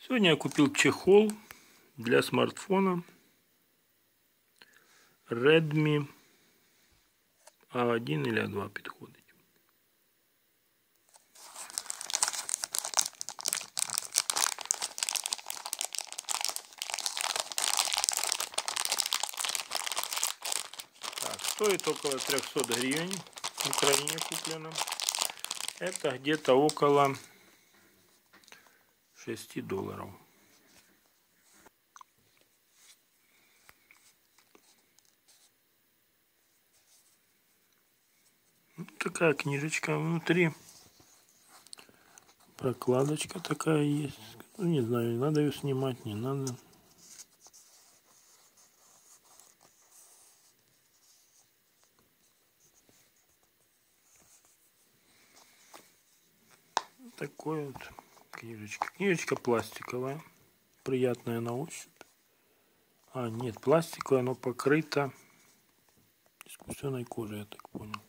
Сегодня я купил чехол для смартфона Redmi A1 или A2 підходить. Так, стоит около 300 гривен в Украине куплено. Это где-то около 6 долларов. Вот ну, такая книжечка внутри. Прокладочка такая есть. Ну, не знаю, надо ее снимать, не надо. Такой вот книжечка. Книжечка пластиковая, приятная на ощупь. А, нет, пластиковая, но покрыта искусственной кожей, я так понял.